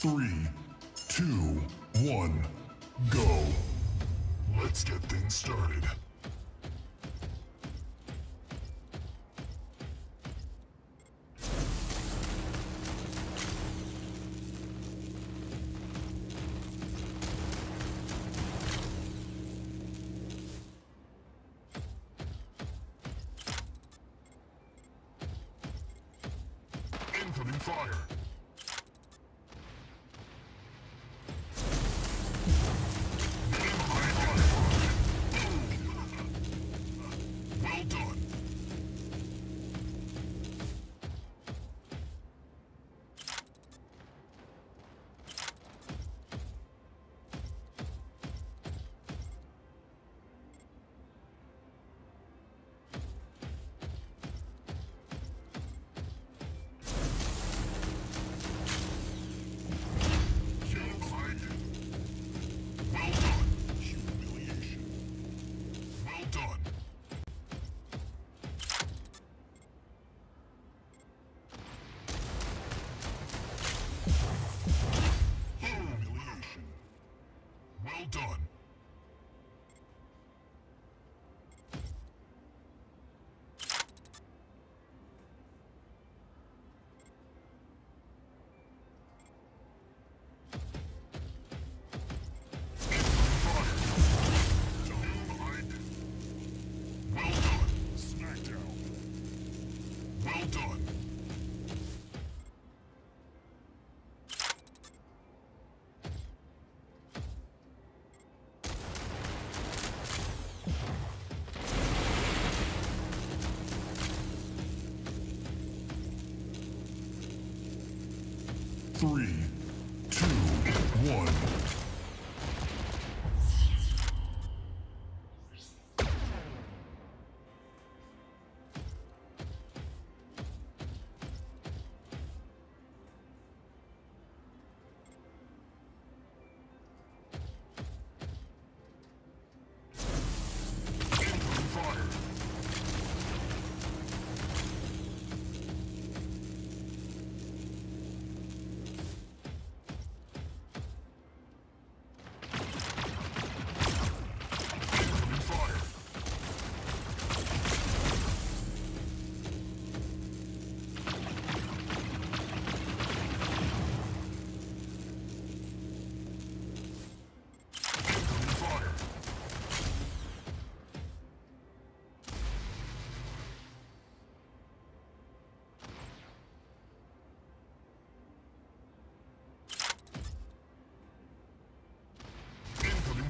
Three, two, one, go. Let's get things started. Incoming fire. Three, two, one.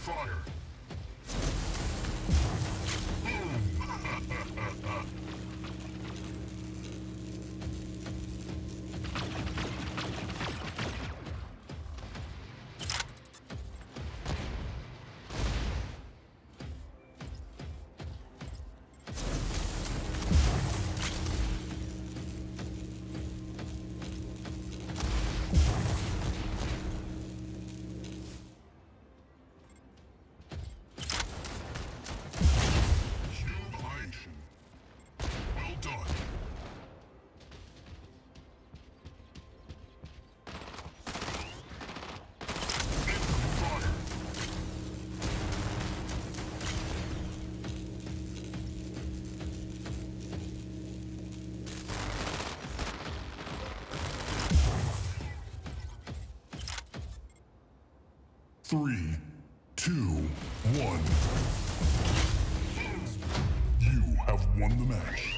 Fire. Three, two, one. You have won the match.